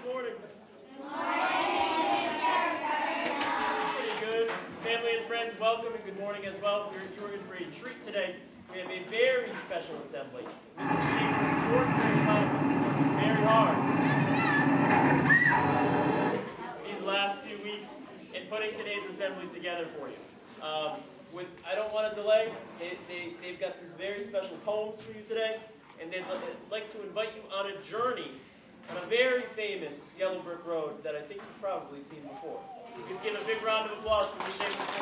and. Good morning. Pretty good. Family and friends, welcome and good morning as well. You're, you are in for a treat today. We have a very special assembly. This is Schaefer's fourth grade class very hard these last few weeks in putting today's assembly together for you. Um, with, I don't want to delay. They, they, they've got some very special poems for you today, and they'd like to invite you on a journey on a very famous yellow brick road that I think you've probably seen before. Please give a big round of applause for the Fourth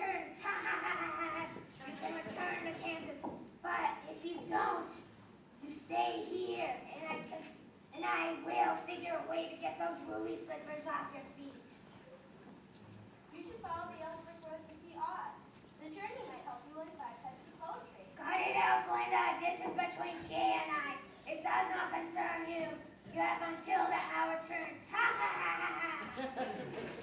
the hour turns, ha ha ha ha ha, you can return to Kansas. But if you don't, you stay here, and I can, and I will figure a way to get those ruby slippers off your feet. You should follow the yellow brick road to see Oz. The journey might help you learn five types of poetry. Cut it out, Glinda. This is between she and I. It does not concern you. You have until the hour turns. Ha ha ha ha ha.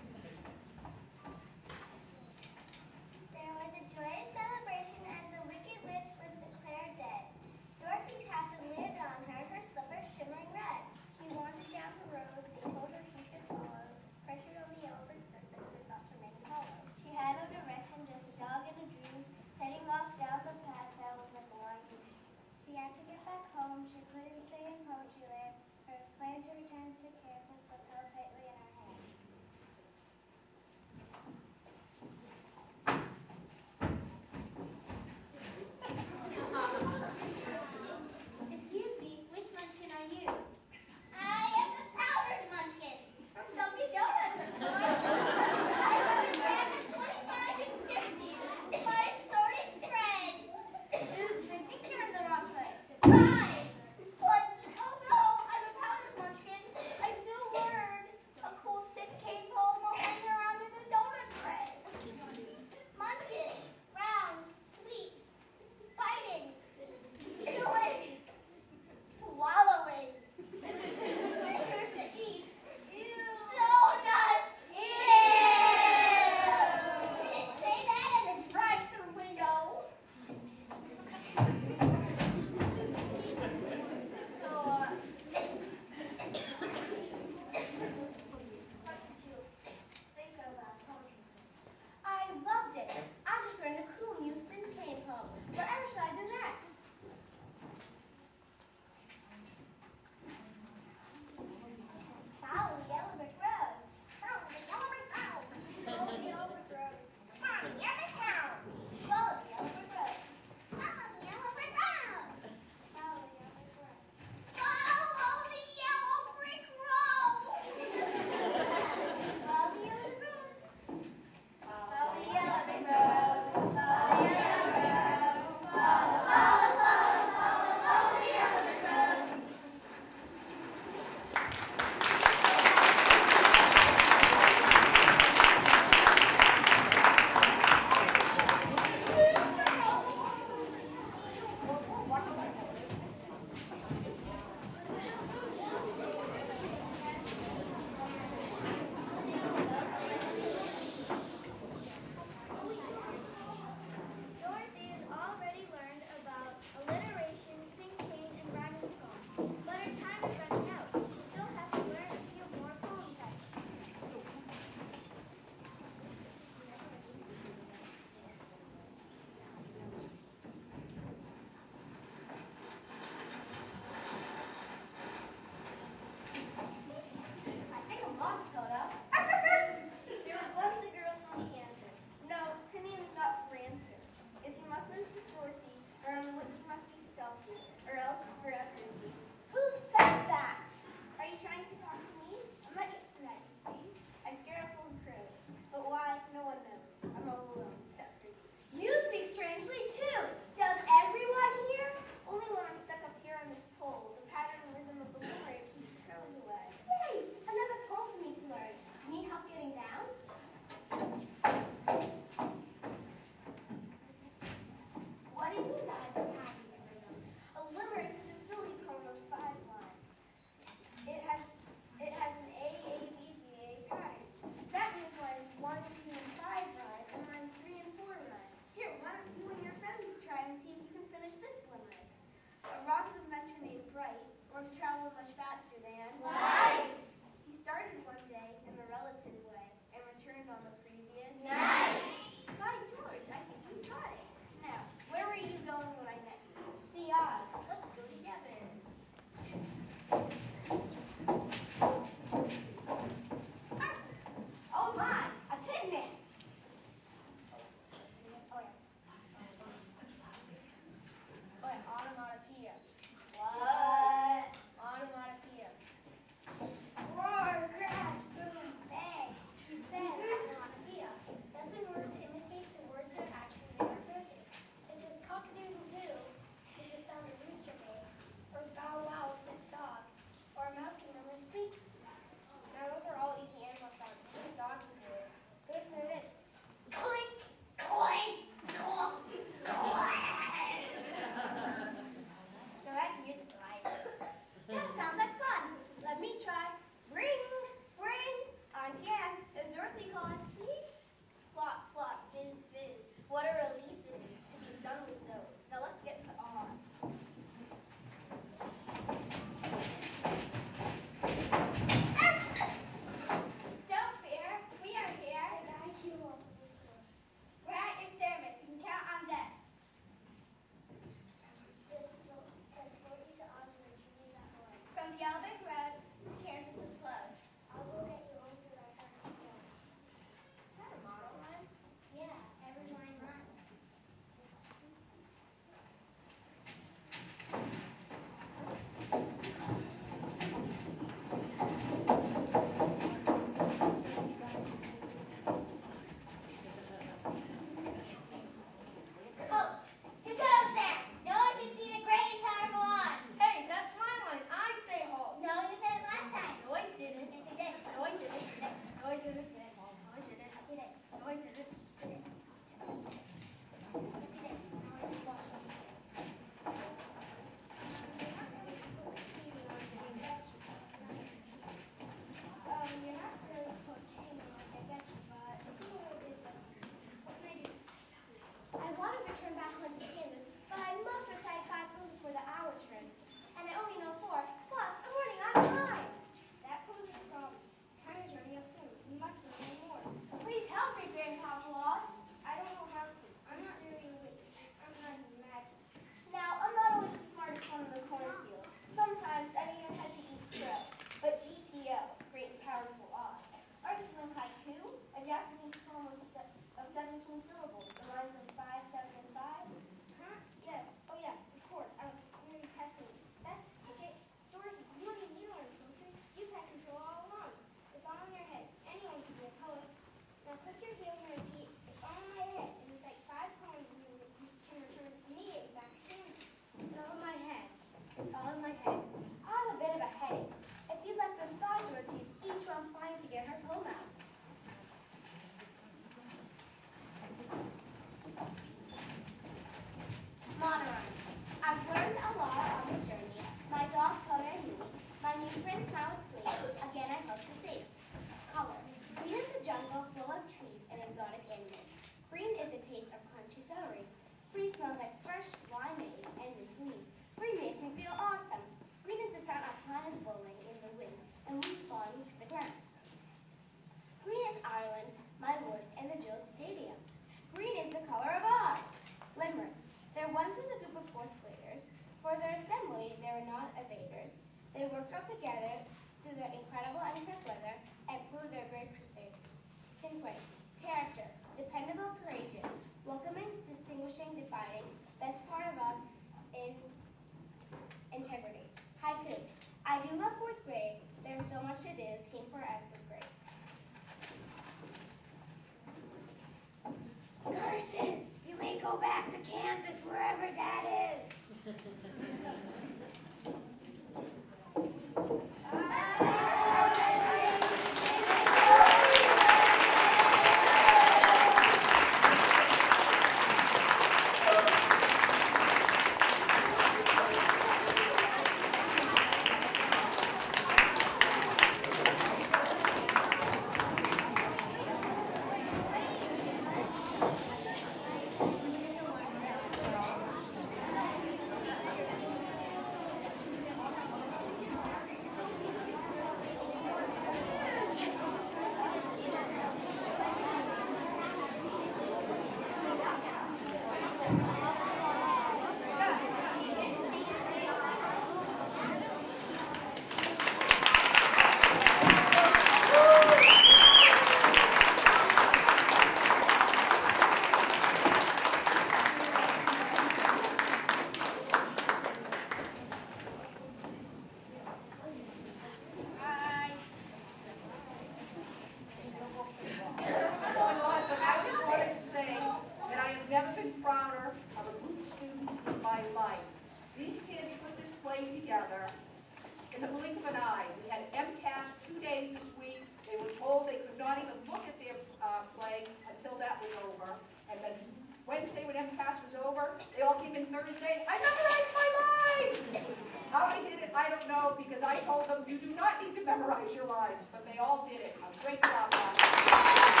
because I told them you do not need to memorize your lines, but they all did it. A great job.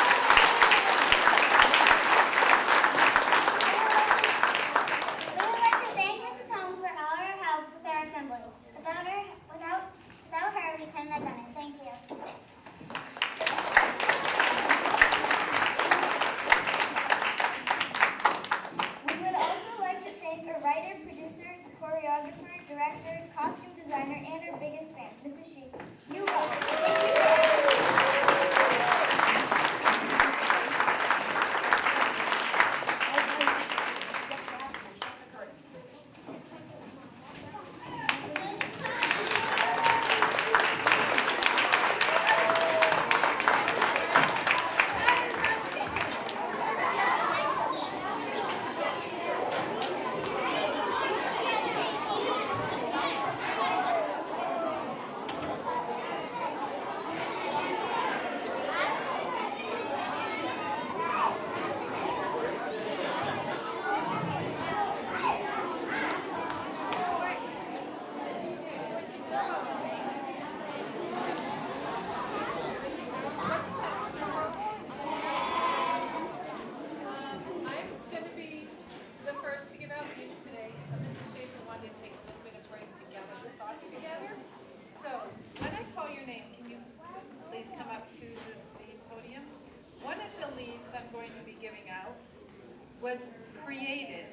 was created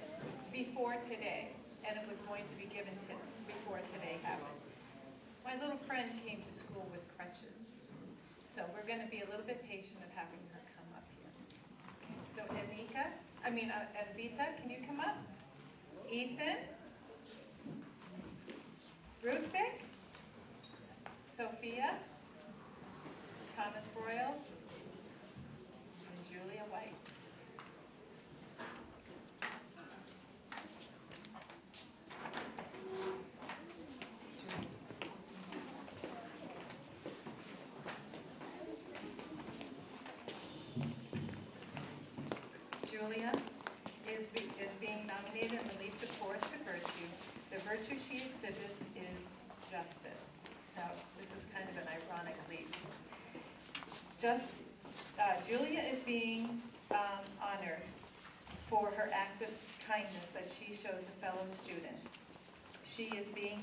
before today, and it was going to be given to before today happened. My little friend came to school with crutches, so we're going to be a little bit patient of having her come up here. So Anika, I mean uh, Anvita, can you come up? Ethan, Ruthvik, Sophia, Thomas Broyles, and Julia White.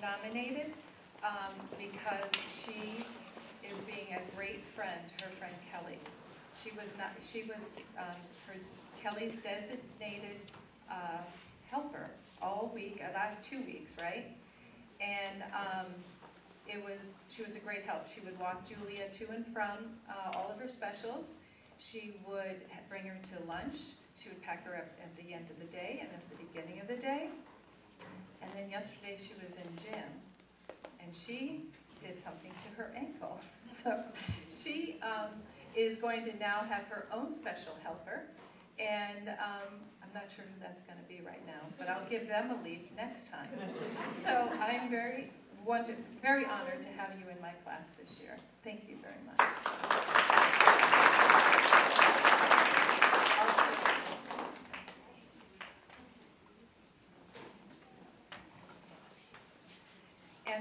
Nominated um, because she is being a great friend to her friend Kelly. She was not, she was um, her Kelly's designated uh, helper all week, uh, last two weeks, right? And um, it was, she was a great help. She would walk Julia to and from uh, all of her specials. She would bring her to lunch. She would pack her up at the end of the day and at the beginning of the day. And then yesterday she was in gym and she did something to her ankle. So she um, is going to now have her own special helper. And um, I'm not sure who that's going to be right now, but I'll give them a leaf next time. So I'm very, wonder, very honored to have you in my class this year. Thank you very much.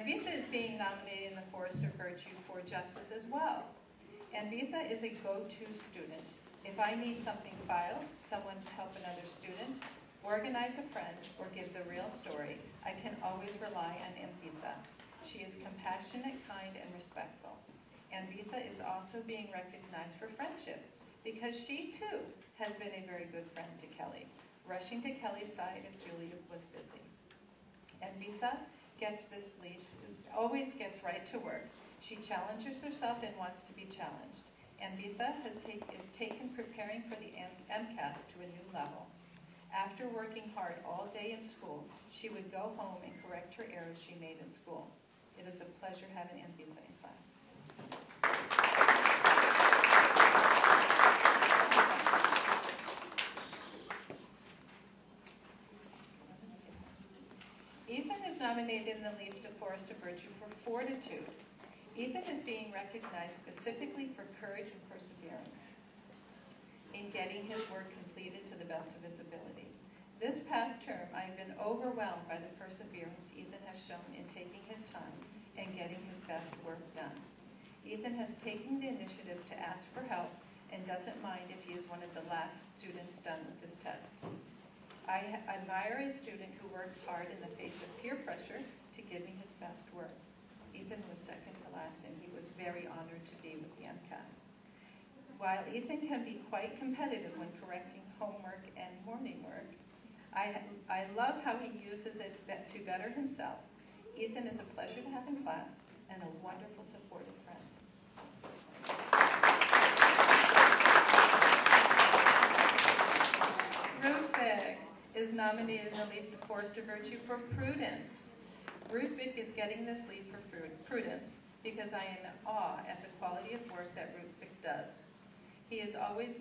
Vita is being nominated in the Forest of Virtue for Justice as well. And Vita is a go-to student. If I need something filed, someone to help another student, organize a friend, or give the real story, I can always rely on Anvita. She is compassionate, kind, and respectful. Anvita is also being recognized for friendship because she too has been a very good friend to Kelly, rushing to Kelly's side if Julia was busy. Anvita gets this lead, always gets right to work. She challenges herself and wants to be challenged. Anvita has take, is taken preparing for the MCAS to a new level. After working hard all day in school, she would go home and correct her errors she made in school. It is a pleasure having Anvita in class. Nominated in the Leaf to Forest of Virtue for fortitude. Ethan is being recognized specifically for courage and perseverance in getting his work completed to the best of his ability. This past term, I have been overwhelmed by the perseverance Ethan has shown in taking his time and getting his best work done. Ethan has taken the initiative to ask for help and doesn't mind if he is one of the last students done with this test. I admire a student who works hard in the face of peer pressure to give me his best work. Ethan was second to last, and he was very honored to be with the MCAS. While Ethan can be quite competitive when correcting homework and morning work, I, I love how he uses it to better himself. Ethan is a pleasure to have in class and a wonderful supportive friend. Ruthvik is nominated in the Leaf to Forest Virtue for Prudence. Ruth is getting this lead for Prudence because I am in awe at the quality of work that Ruth does. He is always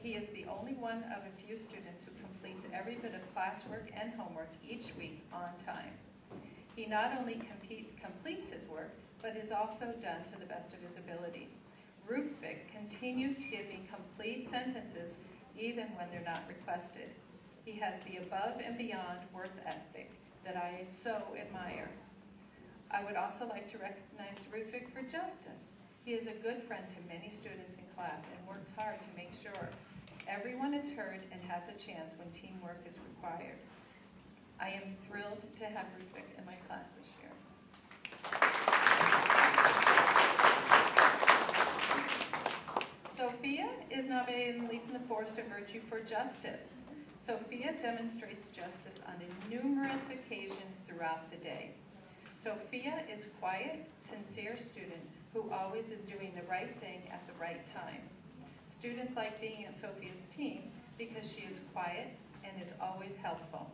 he is the only one of a few students who completes every bit of classwork and homework each week on time. He not only compete, completes his work, but is also done to the best of his ability. Ruthvik continues to give me complete sentences even when they're not requested. He has the above and beyond worth ethic that I so admire. I would also like to recognize Ruthvik for justice. He is a good friend to many students in class and works hard to make sure everyone is heard and has a chance when teamwork is required. I am thrilled to have Ruthvik in my class this year. Sophia is nominated in Leap in the Forest of Virtue for Justice. Sophia demonstrates justice on numerous occasions throughout the day. Sophia is a quiet, sincere student who always is doing the right thing at the right time. Students like being at Sophia's team because she is quiet and is always helpful.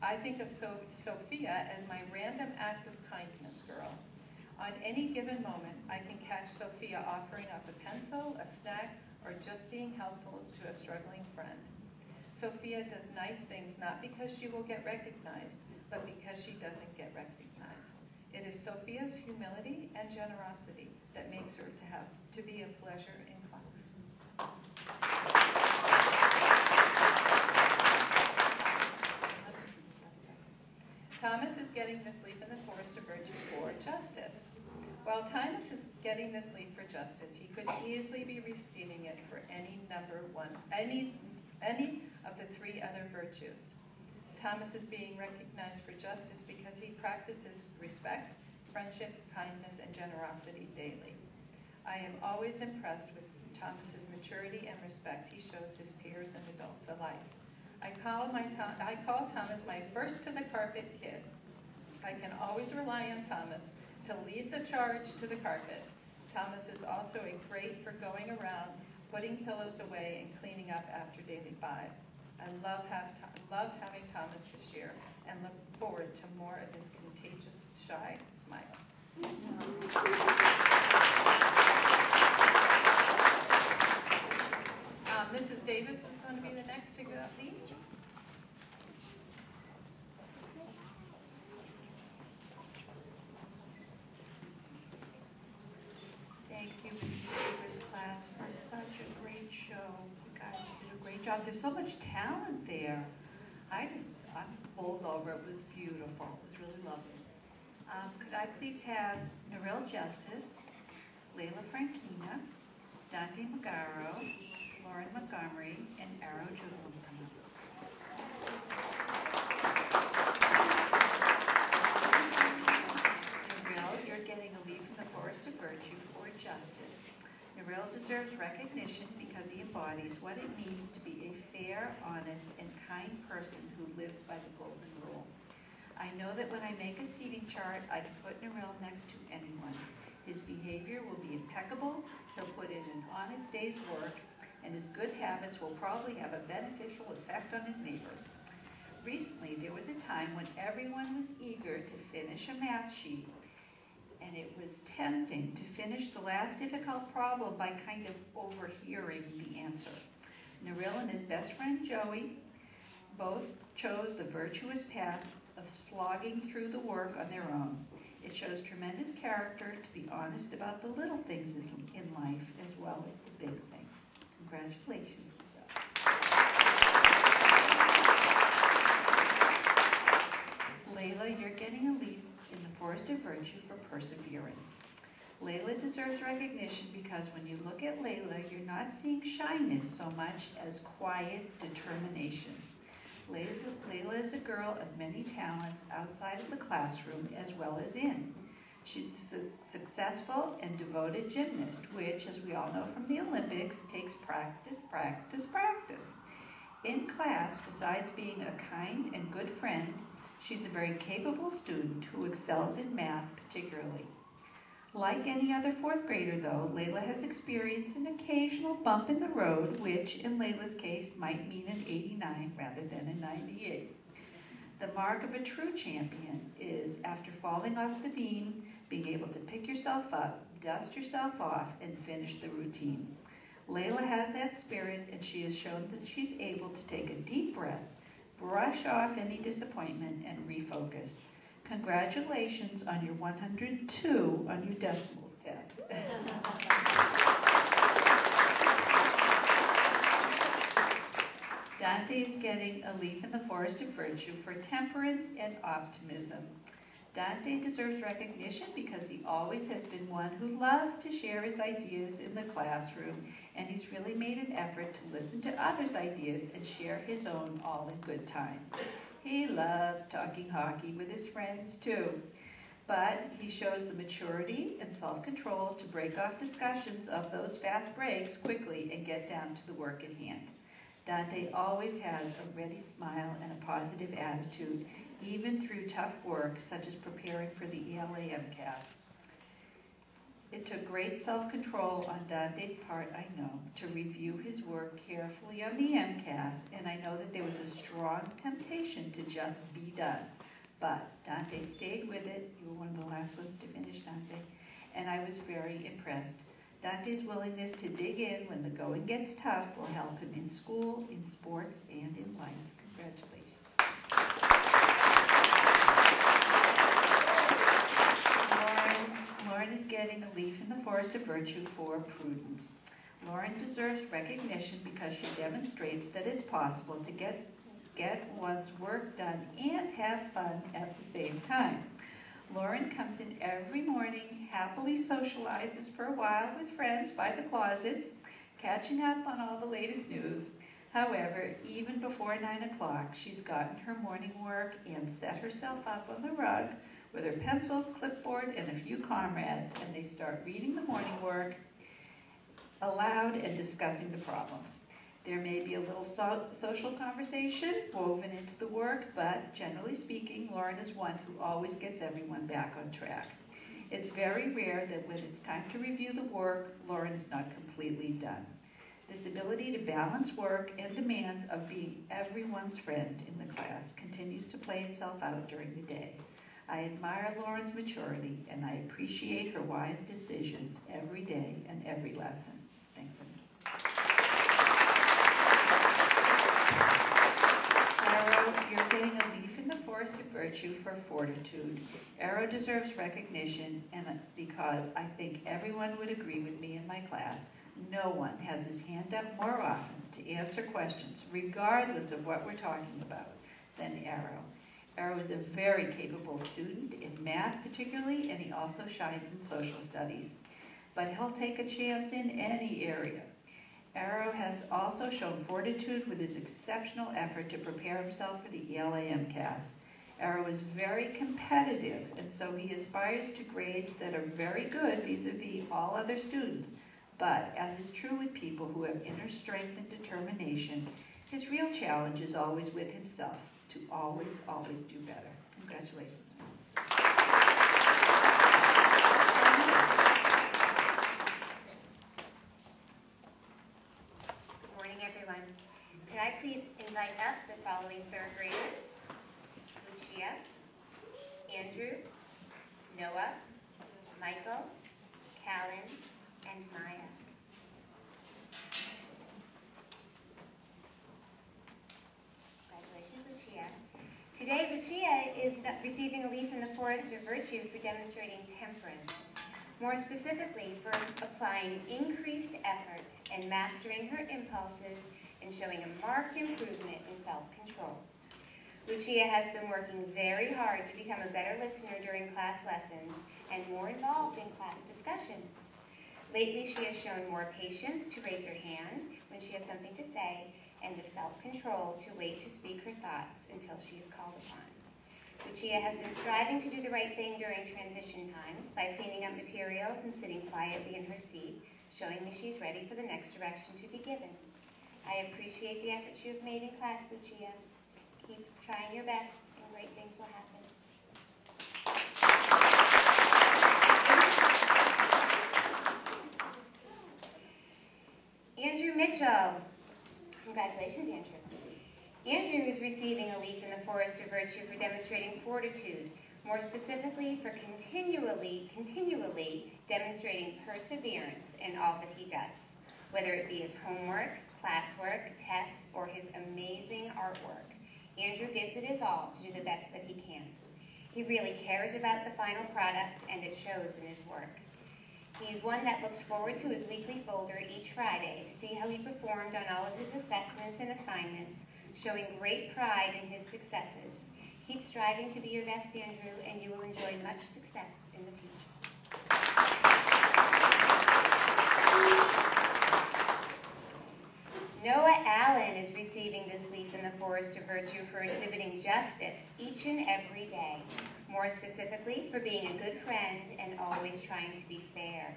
I think of so- Sophia as my random act of kindness girl. On any given moment, I can catch Sophia offering up a pencil, a snack, or just being helpful to a struggling friend. Sophia does nice things not because she will get recognized, but because she doesn't get recognized. It is Sophia's humility and generosity that makes her to have to be a pleasure in class. Thomas is getting this leaf in the forest of virtue for justice. While Thomas is getting this leaf for justice, he could easily be receiving it for any number one, any, any of the three other virtues. Thomas is being recognized for justice because he practices respect, friendship, kindness, and generosity daily. I am always impressed with Thomas's maturity and respect he shows his peers and adults alike. I call, my I call Thomas my first to the carpet kid. I can always rely on Thomas to lead the charge to the carpet. Thomas is also a great for going around, putting pillows away, and cleaning up after daily five. I love, have, love having Thomas this year and look forward to more of his contagious, shy smiles. Uh, Mrs. Davis is going to be the next to go, please. Thank you, Schaefer's class, for such a great show. You guys did a great job. There's so much talent there. I just, I'm bowled over. It was beautiful. It was really lovely. Um, could I please have Narelle Justice, Layla Frankina, Dante Magaro, Lauren Montgomery, and Arrow Jubilee come up? Narelle, you're getting a leaf in the forest of virtue for justice. Narelle deserves recognition because he embodies what it means to be a fair, honest, and kind person who lives by the golden rule. I know that when I make a seating chart, I can put Narelle next to anyone. His behavior will be impeccable, he'll put in an honest day's work, and his good habits will probably have a beneficial effect on his neighbors. Recently, there was a time when everyone was eager to finish a math sheet, and it was tempting to finish the last difficult problem by kind of overhearing the answer. Narelle and his best friend Joey both chose the virtuous path of slogging through the work on their own. It shows tremendous character to be honest about the little things in life as well as the big things. Congratulations. Layla, you're getting a leaf the Virtue for perseverance. Layla deserves recognition because when you look at Layla, you're not seeing shyness so much as quiet determination. Layla, Layla is a girl of many talents outside of the classroom as well as in. She's a su- successful and devoted gymnast, which, as we all know from the Olympics, takes practice, practice, practice. In class, besides being a kind and good friend, she's a very capable student who excels in math particularly. Like any other fourth grader, though, Layla has experienced an occasional bump in the road, which in Layla's case might mean an 89 rather than a 98. The mark of a true champion is, after falling off the beam, being able to pick yourself up, dust yourself off, and finish the routine. Layla has that spirit, and she has shown that she's able to take a deep breath, brush off any disappointment, and refocus. Congratulations on your 102 on your decimals test. Dante is getting a leaf in the forest of virtue for temperance and optimism. Dante deserves recognition because he always has been one who loves to share his ideas in the classroom, and he's really made an effort to listen to others' ideas and share his own all in good time. He loves talking hockey with his friends too, but he shows the maturity and self-control to break off discussions of those fast breaks quickly and get down to the work at hand. Dante always has a ready smile and a positive attitude, even through tough work such as preparing for the ELA MCAS. It took great self-control on Dante's part, I know, to review his work carefully on the MCAS, and I know that there was a strong temptation to just be done. But Dante stayed with it. You were one of the last ones to finish, Dante, and I was very impressed. Dante's willingness to dig in when the going gets tough will help him in school, in sports, and in life. Congratulations. Lauren, Lauren is getting a leaf in the forest of virtue for prudence. Lauren deserves recognition because she demonstrates that it's possible to get, get one's work done and have fun at the same time. Lauren comes in every morning, happily socializes for a while with friends by the closets, catching up on all the latest news. However, even before nine o'clock, she's gotten her morning work and set herself up on the rug with her pencil, clipboard, and a few comrades, and they start reading the morning work aloud and discussing the problems. There may be a little so- social conversation woven into the work, but generally speaking, Lauren is one who always gets everyone back on track. It's very rare that when it's time to review the work, Lauren is not completely done. This ability to balance work and demands of being everyone's friend in the class continues to play itself out during the day. I admire Lauren's maturity and I appreciate her wise decisions every day and every lesson. Thank you. Arrow, you're getting a leaf in the forest of virtue for fortitude. Arrow deserves recognition and because I think everyone would agree with me in my class. No one has his hand up more often to answer questions, regardless of what we're talking about, than Arrow. Arrow is a very capable student in math particularly, and he also shines in social studies. But he'll take a chance in any area. Arrow has also shown fortitude with his exceptional effort to prepare himself for the ELA MCAS. Arrow is very competitive, and so he aspires to grades that are very good vis-a-vis all other students. But, as is true with people who have inner strength and determination, his real challenge is always with himself, to always, always do better. Congratulations. Good morning, everyone. Could I please invite up the following third graders? Lucia, Andrew, Noah, Michael, Callan, and Maya. Congratulations, Lucia. Today, Lucia is receiving a leaf in the Forest of Virtue for demonstrating temperance. More specifically, for applying increased effort and mastering her impulses and showing a marked improvement in self-control. Lucia has been working very hard to become a better listener during class lessons and more involved in class discussions. Lately, she has shown more patience to raise her hand when she has something to say and the self-control to wait to speak her thoughts until she is called upon. Lucia has been striving to do the right thing during transition times by cleaning up materials and sitting quietly in her seat, showing me she's ready for the next direction to be given. I appreciate the efforts you have made in class, Lucia. Keep trying your best, and great things will happen. Andrew Mitchell. Congratulations, Andrew. Andrew is receiving a leaf in the Forest of Virtue for demonstrating fortitude, more specifically for continually, continually demonstrating perseverance in all that he does, whether it be his homework, classwork, tests, or his amazing artwork. Andrew gives it his all to do the best that he can. He really cares about the final product, and it shows in his work. He is one that looks forward to his weekly folder each Friday to see how he performed on all of his assessments and assignments, showing great pride in his successes. Keep striving to be your best, Andrew, and you will enjoy much success in the future. Noah Allen is receiving this leaf in the Forest of Virtue for exhibiting justice each and every day. More specifically, for being a good friend and always trying to be fair.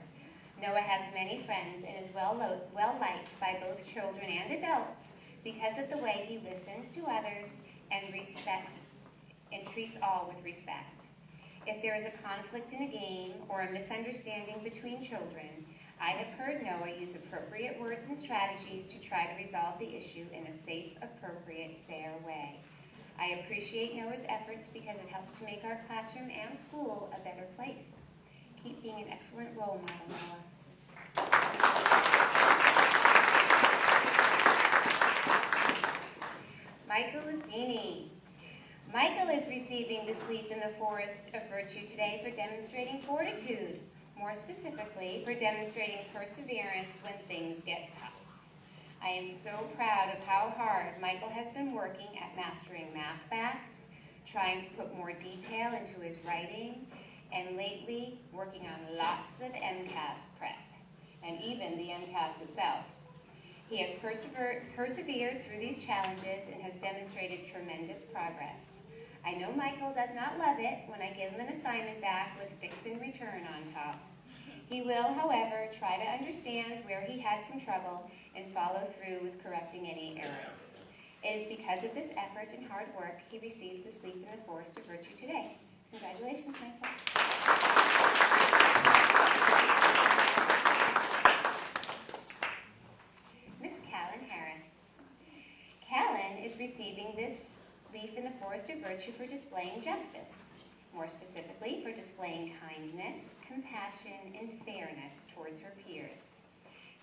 Noah has many friends and is well, well liked by both children and adults because of the way he listens to others and respects and treats all with respect. If there is a conflict in a game or a misunderstanding between children, I have heard Noah use appropriate words and strategies to try to resolve the issue in a safe, appropriate, fair way. I appreciate Noah's efforts because it helps to make our classroom and school a better place. Keep being an excellent role model, Noah. Michael Michael is receiving the sleep in the Forest of Virtue today for demonstrating fortitude, more specifically for demonstrating perseverance when things get tough. I am so proud of how hard Michael has been working at mastering math facts, trying to put more detail into his writing, and lately working on lots of MCAS prep, and even the MCAS itself. He has persevered, through these challenges and has demonstrated tremendous progress. I know Michael does not love it when I give him an assignment back with fix and return on top. He will, however, try to understand where he had some trouble and follow through with correcting any errors. It is because of this effort and hard work he receives this leaf in the Forest of Virtue today. Congratulations, Michael. Miss Callan Harris. Callan is receiving this leaf in the Forest of Virtue for displaying justice. More specifically, for displaying kindness, compassion, and fairness towards her peers.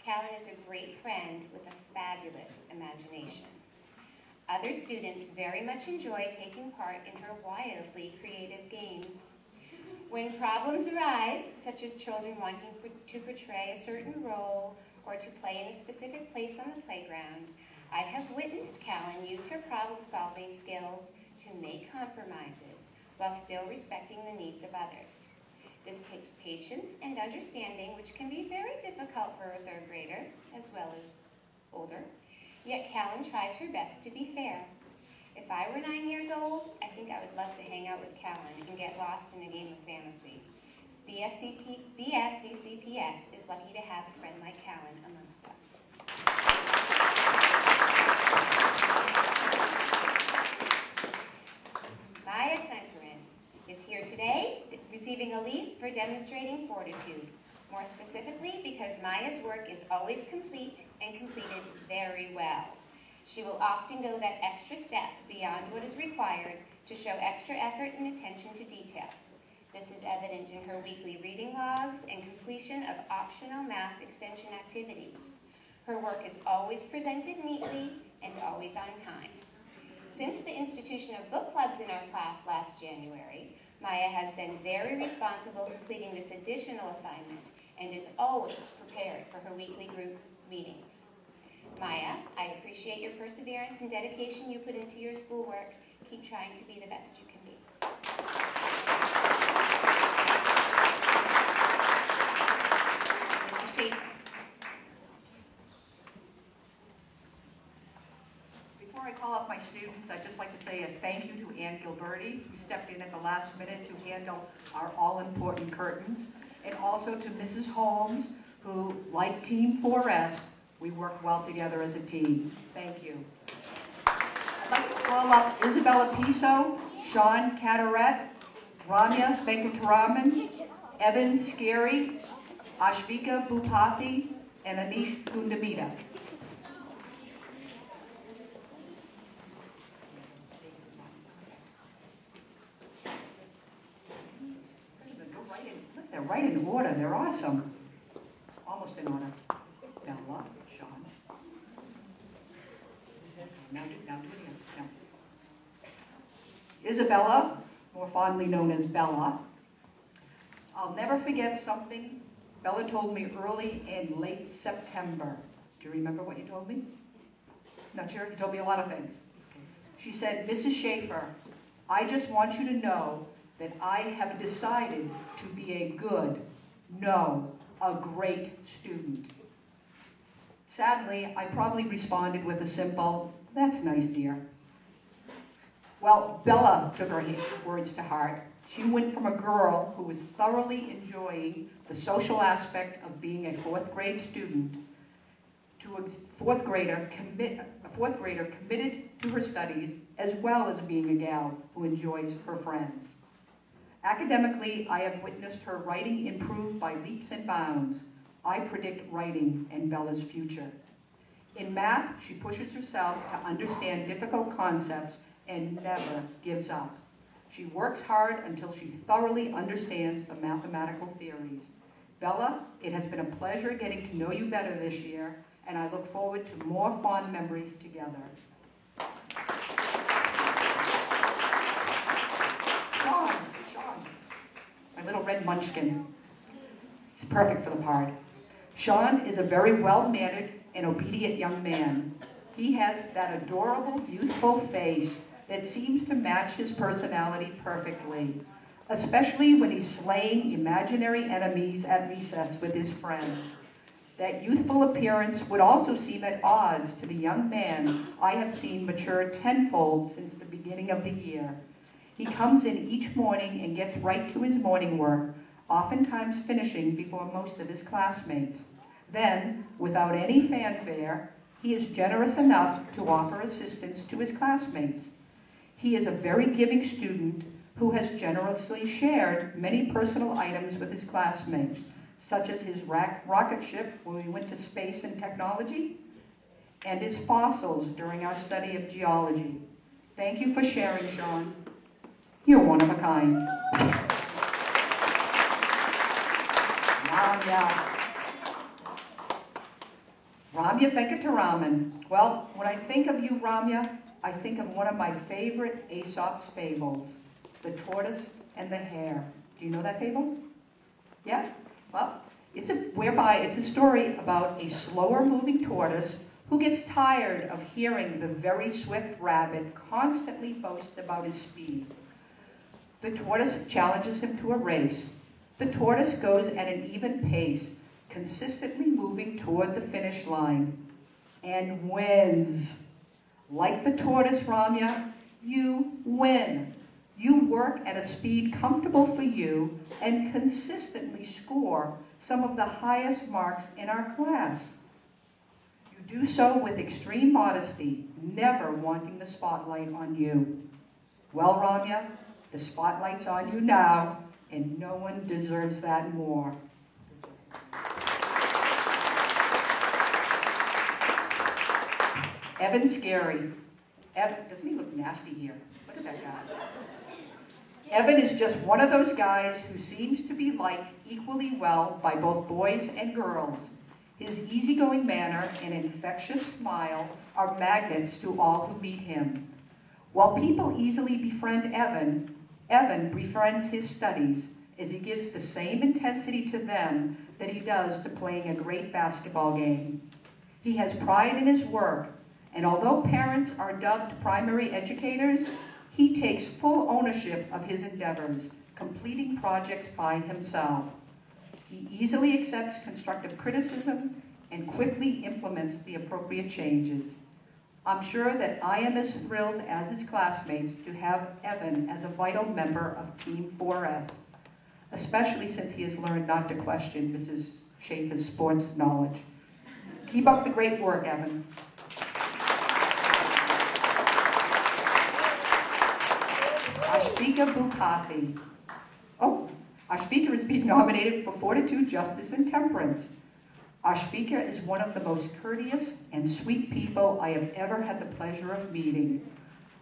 Callan is a great friend with a fabulous imagination. Other students very much enjoy taking part in her wildly creative games. When problems arise, such as children wanting to portray a certain role or to play in a specific place on the playground, I have witnessed Callan use her problem-solving skills to make compromises while still respecting the needs of others. This takes patience and understanding, which can be very difficult for a third grader, as well as older. Yet Callan tries her best to be fair. If I were nine years old, I think I would love to hang out with Callan and get lost in a game of fantasy. BFCCPS is lucky to have a friend like Callan amongst us. Maya Sankarin is here today d- receiving a leaf for demonstrating fortitude. More specifically, because Maya's work is always complete and completed very well. She will often go that extra step beyond what is required to show extra effort and attention to detail. This is evident in her weekly reading logs and completion of optional math extension activities. Her work is always presented neatly and always on time. Since the institution of book clubs in our class last January, Maya has been very responsible completing this additional assignment and is always prepared for her weekly group meetings. Maya, I appreciate your perseverance and dedication you put into your schoolwork. Keep trying to be the best you can be. Mrs. Schaefer. Before I call up my students, I'd just like to say a thank you to Ann Gilberti, who stepped in at the last minute to handle our all-important curtains, and also to Mrs. Holmes, who, like Team 4S, we work well together as a team. Thank you. I'd like to call up Isabella Piso, Sean Cataret, Ramya Venkataraman, Evan Scary, Ashvika Bhupathi, and Anish Gundamita. Go right in, look, they're right order, they're awesome. Almost order. Bella, Sean. Now now. Isabella, more fondly known as Bella. I'll never forget something Bella told me early in late September. Do you remember what you told me? Not sure? You told me a lot of things. She said, Mrs. Schaefer, I just want you to know that I have decided to be a good, no, a great student. Sadly, I probably responded with a simple, that's nice, dear. Well, Bella took her words to heart. She went from a girl who was thoroughly enjoying the social aspect of being a fourth grade student to a fourth grader commit, a fourth grader committed to her studies as well as being a gal who enjoys her friends. Academically, I have witnessed her writing improve by leaps and bounds. I predict writing in Bella's future. In math, she pushes herself to understand difficult concepts and never gives up. She works hard until she thoroughly understands the mathematical theories. Bella, it has been a pleasure getting to know you better this year, and I look forward to more fond memories together. Munchkin. It's perfect for the part. Sean is a very well-mannered and obedient young man. He has that adorable, youthful face that seems to match his personality perfectly, especially when he's slaying imaginary enemies at recess with his friends. That youthful appearance would also seem at odds to the young man I have seen mature tenfold since the beginning of the year. He comes in each morning and gets right to his morning work, oftentimes finishing before most of his classmates. Then, without any fanfare, he is generous enough to offer assistance to his classmates. He is a very giving student who has generously shared many personal items with his classmates, such as his rocket ship when we went to space and technology, and his fossils during our study of geology. Thank you for sharing, Sean. You're one of a kind. Ramya. Ramya Venkataraman. Well, when I think of you, Ramya, I think of one of my favorite Aesop's fables, The Tortoise and the Hare. Do you know that fable? Yeah? Well, it's a, whereby it's a story about a slower moving tortoise who gets tired of hearing the very swift rabbit constantly boast about his speed. The tortoise challenges him to a race. The tortoise goes at an even pace, consistently moving toward the finish line, and wins. Like the tortoise, Ramya, you win. You work at a speed comfortable for you and consistently score some of the highest marks in our class. You do so with extreme modesty, never wanting the spotlight on you. Well, Ramya, the spotlight's on you now, and no one deserves that more. Evan Scary. Evan, doesn't he look nasty here? Look at that guy. Evan is just one of those guys who seems to be liked equally well by both boys and girls. His easygoing manner and infectious smile are magnets to all who meet him. While people easily befriend Evan, Evan befriends his studies as he gives the same intensity to them that he does to playing a great basketball game. He has pride in his work, and although parents are dubbed primary educators, he takes full ownership of his endeavors, completing projects by himself. He easily accepts constructive criticism and quickly implements the appropriate changes. I'm sure that I am as thrilled as his classmates to have Evan as a vital member of Team 4S, especially since he has learned not to question Mrs. Schaefer's sports knowledge. Keep up the great work, Evan. Ashvika Bhupathi. Oh, Ashvika is being nominated for Fortitude, Justice, and Temperance. Ashvika is one of the most courteous and sweet people I have ever had the pleasure of meeting.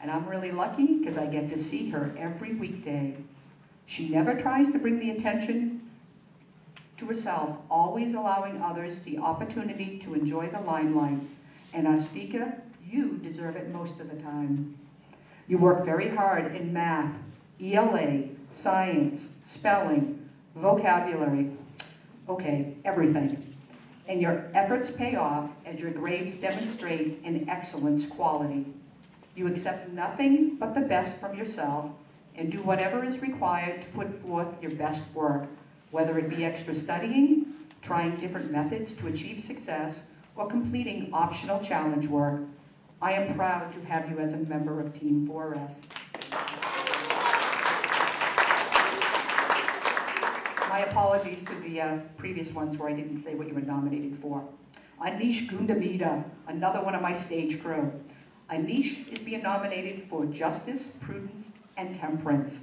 And I'm really lucky because I get to see her every weekday. She never tries to bring the attention to herself, always allowing others the opportunity to enjoy the limelight. And Ashvika, you deserve it most of the time. You work very hard in math, ELA, science, spelling, vocabulary, okay, everything. And your efforts pay off as your grades demonstrate an excellence quality. You accept nothing but the best from yourself and do whatever is required to put forth your best work, whether it be extra studying, trying different methods to achieve success, or completing optional challenge work. I am proud to have you as a member of Team 4S. My apologies to the uh, previous ones where I didn't say what you were nominated for. Anish Gundavida, another one of my stage crew. Anish is being nominated for Justice, Prudence, and Temperance.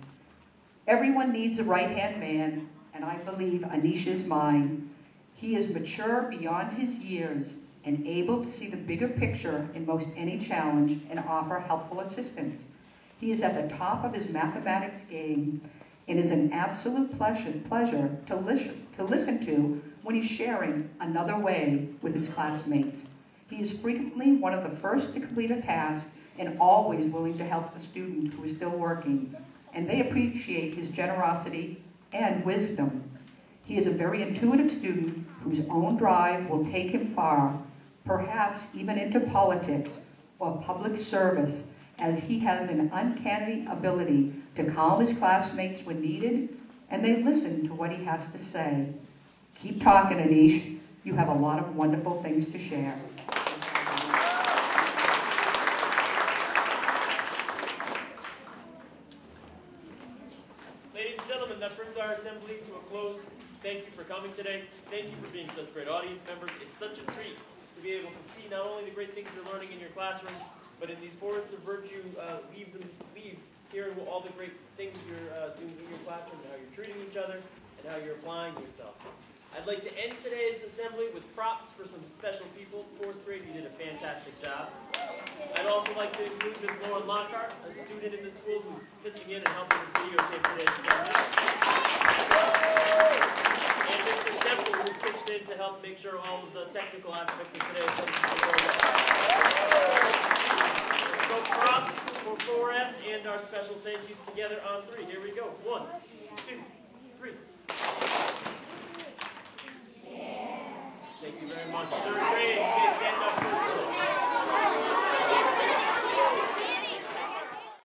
Everyone needs a right-hand man, and I believe Anish is mine. He is mature beyond his years and able to see the bigger picture in most any challenge and offer helpful assistance. He is at the top of his mathematics game and is an absolute pleasure, pleasure to, listen, to listen to when he's sharing another way with his classmates. He is frequently one of the first to complete a task and always willing to help the student who is still working. And they appreciate his generosity and wisdom. He is a very intuitive student whose own drive will take him far, perhaps even into politics or public service, as he has an uncanny ability to calm his classmates when needed, and they listen to what he has to say. Keep talking, Anish. You have a lot of wonderful things to share. Ladies and gentlemen, that brings our assembly to a close. Thank you for coming today. Thank you for being such great audience members. It's such a treat to be able to see not only the great things you're learning in your classroom, but in these Forest of Virtue uh, leaves and leaves, hearing all the great things you're uh, doing in your classroom, and how you're treating each other, and how you're applying yourself. I'd like to end today's assembly with props for some special people. Fourth grade, you did a fantastic job. I'd also like to include Ms. Lauren Lockhart, a student in the school who's pitching in and helping us videotape today's assembly. And Mr. Temple, who pitched in to help make sure all of the technical aspects of today's assembly go well. So props for 4S and our special thank yous together on three. Here we go. One, two, three. Thank you very much. Third